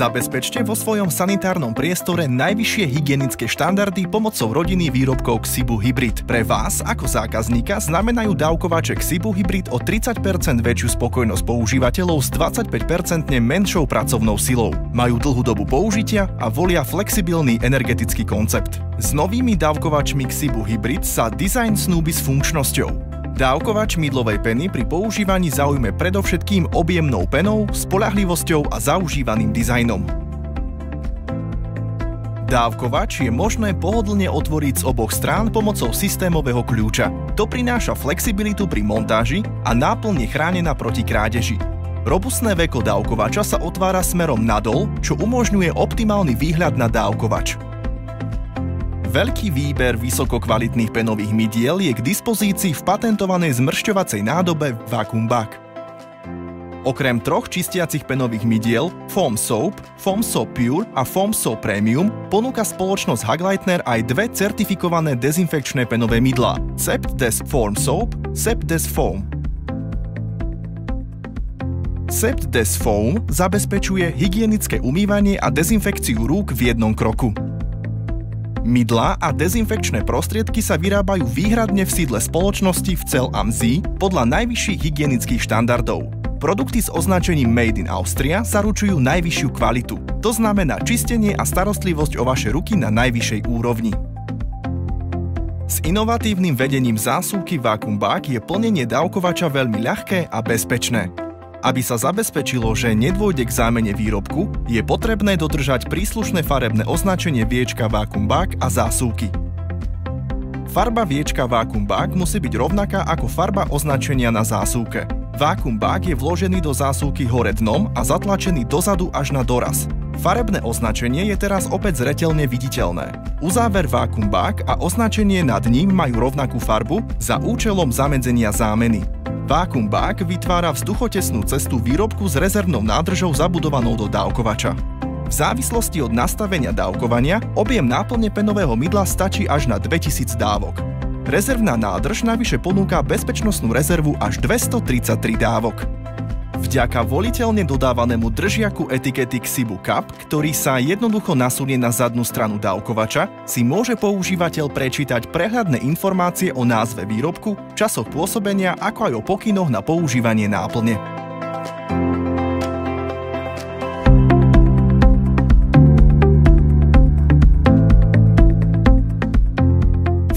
Zabezpečte vo svojom sanitárnom priestore najvyššie hygienické štandardy pomocou rodiny výrobkov Xibu Hybrid. Pre vás, ako zákazníka, znamenajú dávkovače Xibu Hybrid o 30% väčšiu spokojnosť používateľov s 25% menšou pracovnou silou. Majú dlhú dobu použitia a volia flexibilný energetický koncept. S novými dávkovačmi Xibu Hybrid sa dizajn snúbi s funkčnosťou. Dávkovač mydlovej peny pri používaní zaujme predovšetkým objemnou penou, spolahlivosťou a zaužívaným dizajnom. Dávkovač je možné pohodlne otvoriť z oboch strán pomocou systémového kľúča. To prináša flexibilitu pri montáži a náplne chránená proti krádeži. Robustné veko dávkovača sa otvára smerom nadol, čo umožňuje optimálny výhľad na dávkovač. Veľký výber vysokokvalitných penových mydiel je k dispozícii v patentovanej zmršťovacej nádobe Vacuum Bag. Okrem troch čistiacich penových mydiel Foam Soap, Foam Soap Pure a Foam Soap Premium ponúka spoločnosť Hagleitner aj dve certifikované dezinfekčné penové mydlá Sept Des Foam Soap, Sept Des Foam. Sept Des Foam zabezpečuje hygienické umývanie a dezinfekciu rúk v jednom kroku. Mydlá a dezinfekčné prostriedky sa vyrábajú výhradne v sídle spoločnosti v Cel am podľa najvyšších hygienických štandardov. Produkty s označením Made in Austria zaručujú najvyššiu kvalitu. To znamená čistenie a starostlivosť o vaše ruky na najvyššej úrovni. S inovatívnym vedením zásuvky Vacuum Bag je plnenie dávkovača veľmi ľahké a bezpečné. Aby sa zabezpečilo, že nedôjde k zámene výrobku, je potrebné dodržať príslušné farebné označenie viečka Vacuum Bag a zásuvky. Farba viečka Vacuum Bag musí byť rovnaká ako farba označenia na zásuvke. Vacuum Bag je vložený do zásuvky hore dnom a zatlačený dozadu až na doraz. Farebné označenie je teraz opäť zretelne viditeľné. Uzáver Vacuum Bag a označenie nad ním majú rovnakú farbu za účelom zamedzenia zámeny. Bag vytvára vzduchotesnú cestu výrobku s rezervnou nádržou zabudovanou do dávkovača. V závislosti od nastavenia dávkovania objem náplne penového mydla stačí až na 2000 dávok. Rezervná nádrž navyše ponúka bezpečnostnú rezervu až 233 dávok. Vďaka voliteľne dodávanému držiaku etikety Xibu Cup, ktorý sa jednoducho nasunie na zadnú stranu dávkovača, si môže používateľ prečítať prehľadné informácie o názve výrobku, časoch pôsobenia, ako aj o pokynoch na používanie náplne.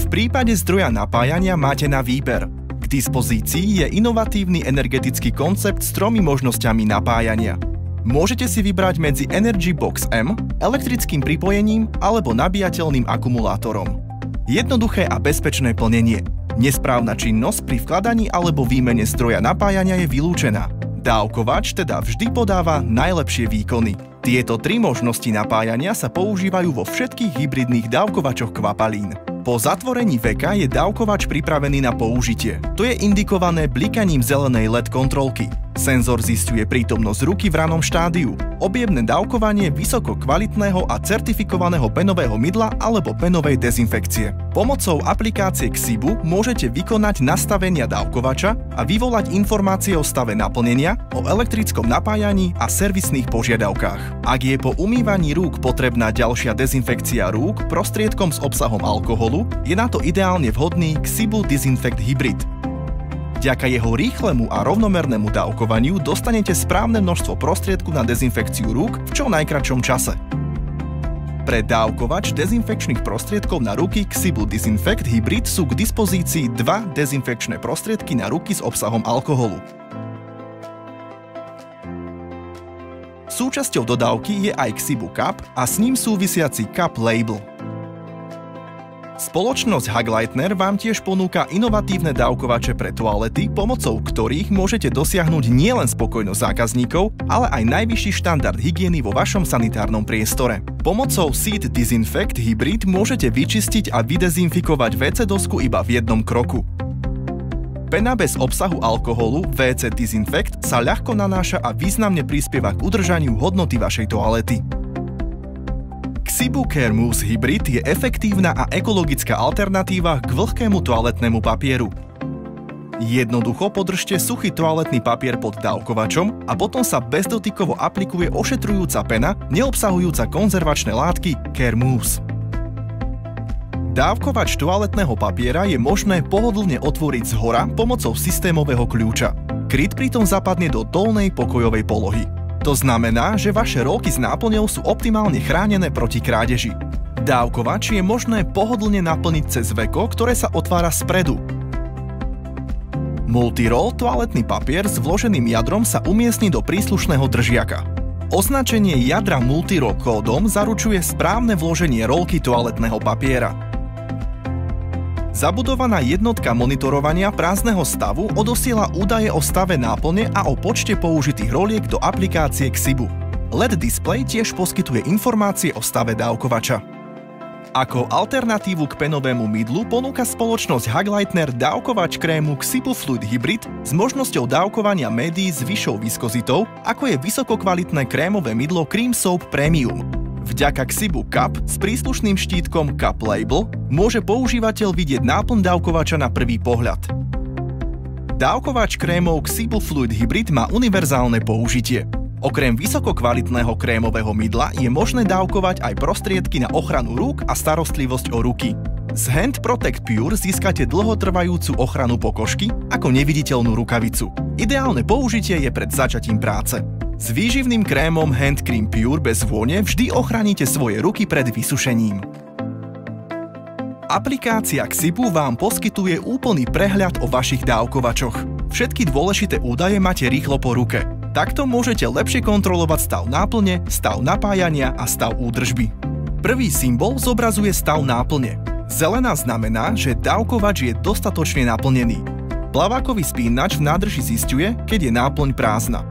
V prípade zdroja napájania máte na výber – dispozícii je inovatívny energetický koncept s tromi možnosťami napájania. Môžete si vybrať medzi Energy Box M, elektrickým pripojením alebo nabíjateľným akumulátorom. Jednoduché a bezpečné plnenie. Nesprávna činnosť pri vkladaní alebo výmene stroja napájania je vylúčená. Dávkovač teda vždy podáva najlepšie výkony. Tieto tri možnosti napájania sa používajú vo všetkých hybridných dávkovačoch kvapalín. Po zatvorení veka je dávkovač pripravený na použitie. To je indikované blikaním zelenej LED kontrolky. Senzor zistuje prítomnosť ruky v ranom štádiu, objemné dávkovanie vysoko kvalitného a certifikovaného penového mydla alebo penovej dezinfekcie. Pomocou aplikácie Xibu môžete vykonať nastavenia dávkovača a vyvolať informácie o stave naplnenia, o elektrickom napájaní a servisných požiadavkách. Ak je po umývaní rúk potrebná ďalšia dezinfekcia rúk prostriedkom s obsahom alkoholu, je na to ideálne vhodný Xibu Disinfect Hybrid, Vďaka jeho rýchlemu a rovnomernému dávkovaniu dostanete správne množstvo prostriedku na dezinfekciu rúk v čo najkračšom čase. Pre dávkovač dezinfekčných prostriedkov na ruky Xibu Disinfect Hybrid sú k dispozícii dva dezinfekčné prostriedky na ruky s obsahom alkoholu. Súčasťou dodávky je aj Xibu Cup a s ním súvisiaci Cup Label – Spoločnosť Hagleitner vám tiež ponúka inovatívne dávkovače pre toalety, pomocou ktorých môžete dosiahnuť nielen spokojnosť zákazníkov, ale aj najvyšší štandard hygieny vo vašom sanitárnom priestore. Pomocou Seed Disinfect Hybrid môžete vyčistiť a vydezinfikovať WC dosku iba v jednom kroku. Pena bez obsahu alkoholu WC Disinfect sa ľahko nanáša a významne prispieva k udržaniu hodnoty vašej toalety. Xibu Care Mousse Hybrid je efektívna a ekologická alternatíva k vlhkému toaletnému papieru. Jednoducho podržte suchý toaletný papier pod dávkovačom a potom sa bezdotykovo aplikuje ošetrujúca pena, neobsahujúca konzervačné látky Care Mousse. Dávkovač toaletného papiera je možné pohodlne otvoriť z hora pomocou systémového kľúča. Kryt pritom zapadne do dolnej pokojovej polohy. To znamená, že vaše rolky s náplňou sú optimálne chránené proti krádeži. Dávkovač je možné pohodlne naplniť cez veko, ktoré sa otvára spredu. Multiroll toaletný papier s vloženým jadrom sa umiestni do príslušného držiaka. Označenie jadra multiroll kódom zaručuje správne vloženie rolky toaletného papiera. Zabudovaná jednotka monitorovania prázdneho stavu odosiela údaje o stave náplne a o počte použitých roliek do aplikácie Xibu. LED display tiež poskytuje informácie o stave dávkovača. Ako alternatívu k penovému mydlu ponúka spoločnosť Hagleitner dávkovač krému Xibu Fluid Hybrid s možnosťou dávkovania médií s vyššou viskozitou, ako je vysokokvalitné krémové mydlo Cream Soap Premium. Vďaka Xibu Cup s príslušným štítkom Cup Label môže používateľ vidieť náplň dávkovača na prvý pohľad. Dávkovač krémov Xibu Fluid Hybrid má univerzálne použitie. Okrem vysokokvalitného krémového mydla je možné dávkovať aj prostriedky na ochranu rúk a starostlivosť o ruky. Z Hand Protect Pure získate dlhotrvajúcu ochranu pokožky ako neviditeľnú rukavicu. Ideálne použitie je pred začatím práce. S výživným krémom Hand Cream Pure bez vône vždy ochránite svoje ruky pred vysušením. Aplikácia Xibu vám poskytuje úplný prehľad o vašich dávkovačoch. Všetky dôležité údaje máte rýchlo po ruke. Takto môžete lepšie kontrolovať stav náplne, stav napájania a stav údržby. Prvý symbol zobrazuje stav náplne. Zelená znamená, že dávkovač je dostatočne naplnený. Plavákový spínač v nádrži zistuje, keď je náplň prázdna.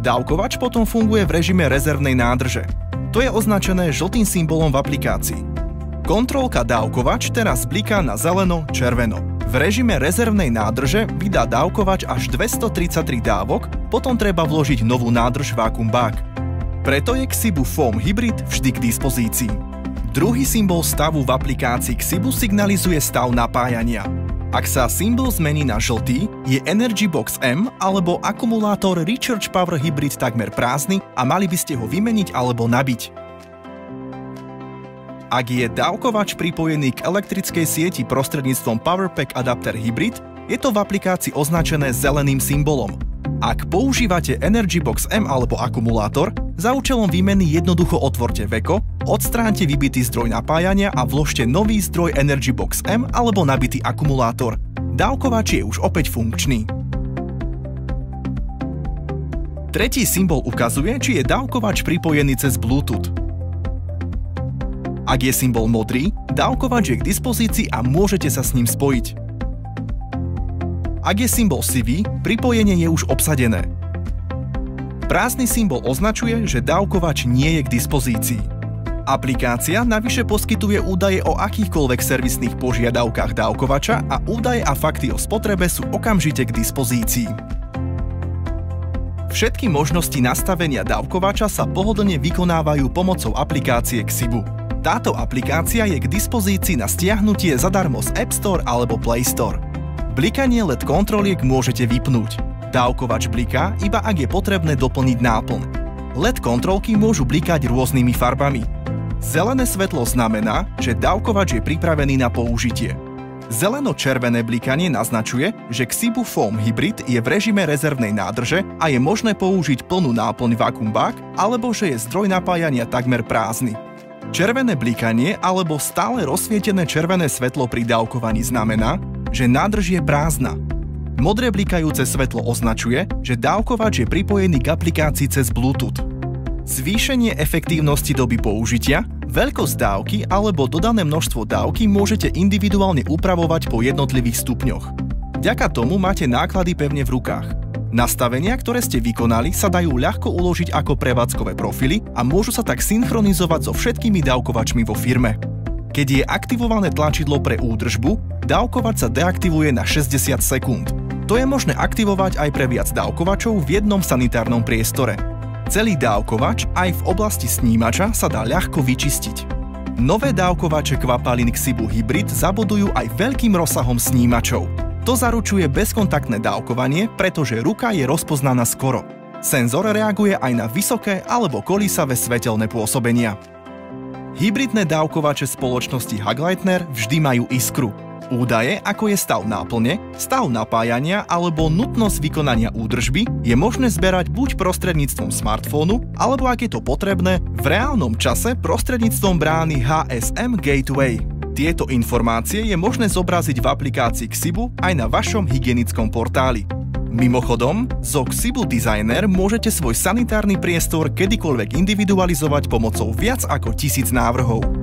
Dávkovač potom funguje v režime rezervnej nádrže. To je označené žltým symbolom v aplikácii. Kontrolka dávkovač teraz bliká na zeleno-červeno. V režime rezervnej nádrže vydá dávkovač až 233 dávok, potom treba vložiť novú nádrž Vacuum Bag. Preto je Xibu Foam Hybrid vždy k dispozícii. Druhý symbol stavu v aplikácii Xibu signalizuje stav napájania. Ak sa symbol zmení na žltý, je Energy Box M alebo akumulátor Recharge Power Hybrid takmer prázdny a mali by ste ho vymeniť alebo nabiť. Ak je dávkovač pripojený k elektrickej sieti prostredníctvom Powerpack Adapter Hybrid, je to v aplikácii označené zeleným symbolom. Ak používate Energy Box M alebo akumulátor, za účelom výmeny jednoducho otvorte veko, odstránte vybitý zdroj napájania a vložte nový zdroj Energy Box M alebo nabitý akumulátor. Dávkovač je už opäť funkčný. Tretí symbol ukazuje, či je dávkovač pripojený cez Bluetooth. Ak je symbol modrý, dávkovač je k dispozícii a môžete sa s ním spojiť. Ak je symbol sivý, pripojenie je už obsadené. Prázdny symbol označuje, že dávkovač nie je k dispozícii. Aplikácia navyše poskytuje údaje o akýchkoľvek servisných požiadavkách dávkovača a údaje a fakty o spotrebe sú okamžite k dispozícii. Všetky možnosti nastavenia dávkovača sa pohodlne vykonávajú pomocou aplikácie Xibu. Táto aplikácia je k dispozícii na stiahnutie zadarmo z App Store alebo Play Store. Blikanie LED kontroliek môžete vypnúť. Dávkovač bliká, iba ak je potrebné doplniť náplň. LED kontrolky môžu blikať rôznymi farbami. Zelené svetlo znamená, že dávkovač je pripravený na použitie. Zeleno-červené blikanie naznačuje, že Xibu Foam Hybrid je v režime rezervnej nádrže a je možné použiť plnú náplň Vacuum Bag, alebo že je zdroj napájania takmer prázdny. Červené blikanie alebo stále rozsvietené červené svetlo pri dávkovaní znamená, že nádrž je prázdna Modré blikajúce svetlo označuje, že dávkovač je pripojený k aplikácii cez Bluetooth. Zvýšenie efektívnosti doby použitia, veľkosť dávky alebo dodané množstvo dávky môžete individuálne upravovať po jednotlivých stupňoch. Vďaka tomu máte náklady pevne v rukách. Nastavenia, ktoré ste vykonali, sa dajú ľahko uložiť ako prevádzkové profily a môžu sa tak synchronizovať so všetkými dávkovačmi vo firme. Keď je aktivované tlačidlo pre údržbu, dávkovač sa deaktivuje na 60 sekúnd. To je možné aktivovať aj pre viac dávkovačov v jednom sanitárnom priestore. Celý dávkovač aj v oblasti snímača sa dá ľahko vyčistiť. Nové dávkovače Kvapalin Xibu Hybrid zabudujú aj veľkým rozsahom snímačov. To zaručuje bezkontaktné dávkovanie, pretože ruka je rozpoznaná skoro. Senzor reaguje aj na vysoké alebo kolísavé svetelné pôsobenia. Hybridné dávkovače spoločnosti Hagleitner vždy majú iskru. Údaje, ako je stav náplne, stav napájania alebo nutnosť vykonania údržby, je možné zberať buď prostredníctvom smartfónu, alebo ak je to potrebné, v reálnom čase prostredníctvom brány HSM Gateway. Tieto informácie je možné zobraziť v aplikácii Xibu aj na vašom hygienickom portáli. Mimochodom, zo Xibu Designer môžete svoj sanitárny priestor kedykoľvek individualizovať pomocou viac ako tisíc návrhov.